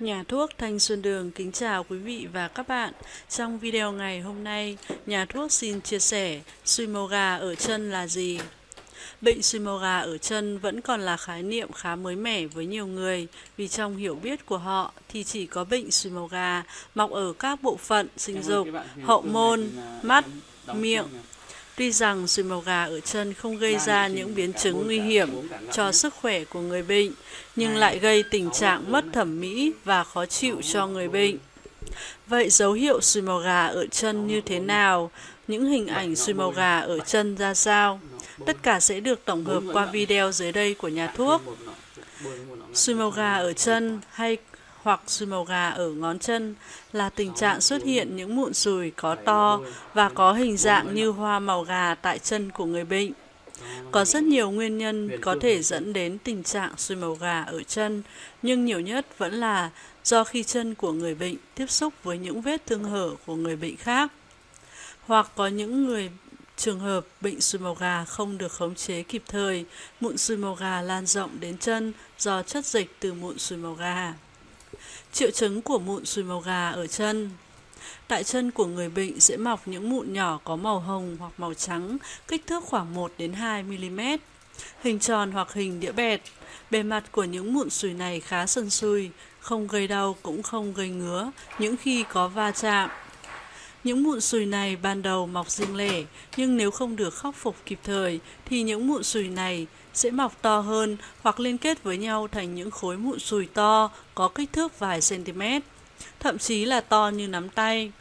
Nhà thuốc Thanh Xuân Đường kính chào quý vị và các bạn. Trong video ngày hôm nay, nhà thuốc xin chia sẻ suy mô gà ở chân là gì. Bệnh suy mô gà ở chân vẫn còn là khái niệm khá mới mẻ với nhiều người vì trong hiểu biết của họ thì chỉ có bệnh suy mô gà mọc ở các bộ phận sinh dục, hậu môn, mắt, miệng, Tuy rằng suy màu gà ở chân không gây ra những biến chứng nguy hiểm cho sức khỏe của người bệnh, nhưng lại gây tình trạng mất thẩm mỹ và khó chịu cho người bệnh. Vậy dấu hiệu suy màu gà ở chân như thế nào? Những hình ảnh suy màu gà ở chân ra sao? Tất cả sẽ được tổng hợp qua video dưới đây của nhà thuốc. Suy màu gà ở chân hay hoặc sùi màu gà ở ngón chân là tình trạng xuất hiện những mụn sùi có to và có hình dạng như hoa màu gà tại chân của người bệnh. Có rất nhiều nguyên nhân có thể dẫn đến tình trạng sùi màu gà ở chân, nhưng nhiều nhất vẫn là do khi chân của người bệnh tiếp xúc với những vết thương hở của người bệnh khác. Hoặc có những người trường hợp bệnh sùi màu gà không được khống chế kịp thời, mụn sùi màu gà lan rộng đến chân do chất dịch từ mụn sùi màu gà. Triệu chứng của mụn sùi màu gà ở chân Tại chân của người bệnh sẽ mọc những mụn nhỏ có màu hồng hoặc màu trắng, kích thước khoảng 1 đến 2 mm, hình tròn hoặc hình đĩa bẹt. Bề mặt của những mụn sùi này khá sần sùi, không gây đau cũng không gây ngứa những khi có va chạm. Những mụn sùi này ban đầu mọc riêng lẻ, nhưng nếu không được khắc phục kịp thời thì những mụn sùi này sẽ mọc to hơn hoặc liên kết với nhau thành những khối mụn sùi to có kích thước vài cm, thậm chí là to như nắm tay.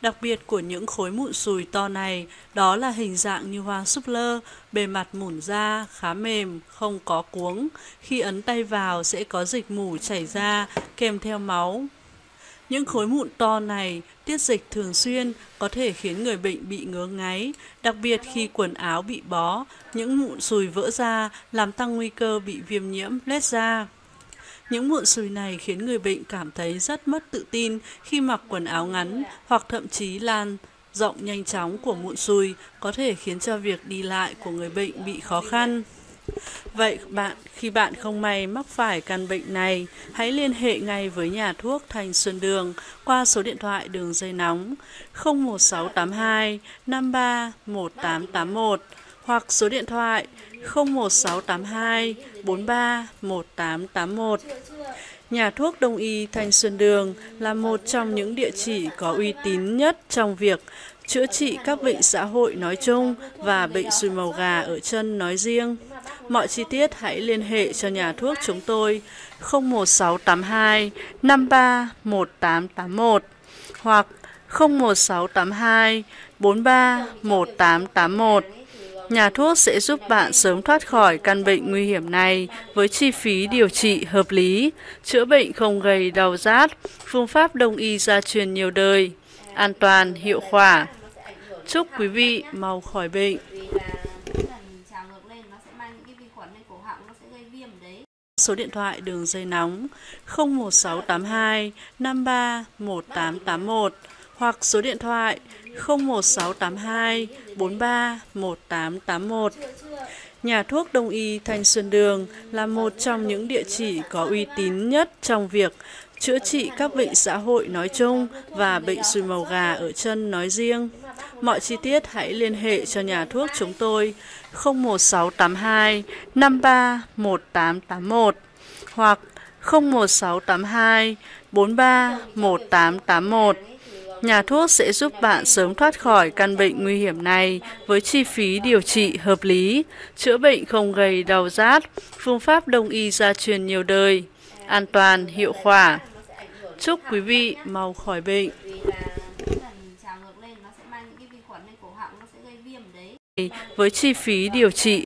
Đặc biệt của những khối mụn sùi to này đó là hình dạng như hoa súp lơ, bề mặt mủn da khá mềm, không có cuống. Khi ấn tay vào sẽ có dịch mủ chảy ra kèm theo máu. Những khối mụn to này tiết dịch thường xuyên có thể khiến người bệnh bị ngứa ngáy, đặc biệt khi quần áo bị bó, những mụn sùi vỡ ra làm tăng nguy cơ bị viêm nhiễm lết da. Những mụn sùi này khiến người bệnh cảm thấy rất mất tự tin khi mặc quần áo ngắn hoặc thậm chí lan rộng nhanh chóng của mụn sùi có thể khiến cho việc đi lại của người bệnh bị khó khăn. Vậy bạn, khi bạn không may mắc phải căn bệnh này, hãy liên hệ ngay với nhà thuốc Thành Xuân Đường qua số điện thoại đường dây nóng 01682 53 1881 hoặc số điện thoại 01682 43 1881. Nhà thuốc Đông y Thanh Xuân Đường là một trong những địa chỉ có uy tín nhất trong việc chữa trị các bệnh xã hội nói chung và bệnh sùi màu gà ở chân nói riêng. Mọi chi tiết hãy liên hệ cho nhà thuốc chúng tôi 01682 531881 hoặc 01682 431881. Nhà thuốc sẽ giúp bạn sớm thoát khỏi căn bệnh nguy hiểm này với chi phí điều trị hợp lý, chữa bệnh không gây đau rát, phương pháp đông y gia truyền nhiều đời, an toàn, hiệu quả. Chúc quý vị mau khỏi bệnh khuẩn lên cổ họng nó sẽ gây viêm đấy Số điện thoại, đường dây nóng 01682 53 1881 hoặc số điện thoại 01682 43 1881. Nhà thuốc Đông y Thanh Xuân Đường là một trong những địa chỉ có uy tín nhất trong việc chữa trị các bệnh xã hội nói chung và bệnh sùi màu gà ở chân nói riêng. Mọi chi tiết hãy liên hệ cho nhà thuốc chúng tôi 01682 531881 hoặc 01682 431881. Nhà thuốc sẽ giúp bạn sớm thoát khỏi căn bệnh nguy hiểm này với chi phí điều trị hợp lý, chữa bệnh không gây đau rát, phương pháp đông y gia truyền nhiều đời, an toàn, hiệu quả. Chúc quý vị mau khỏi bệnh. Với chi phí điều trị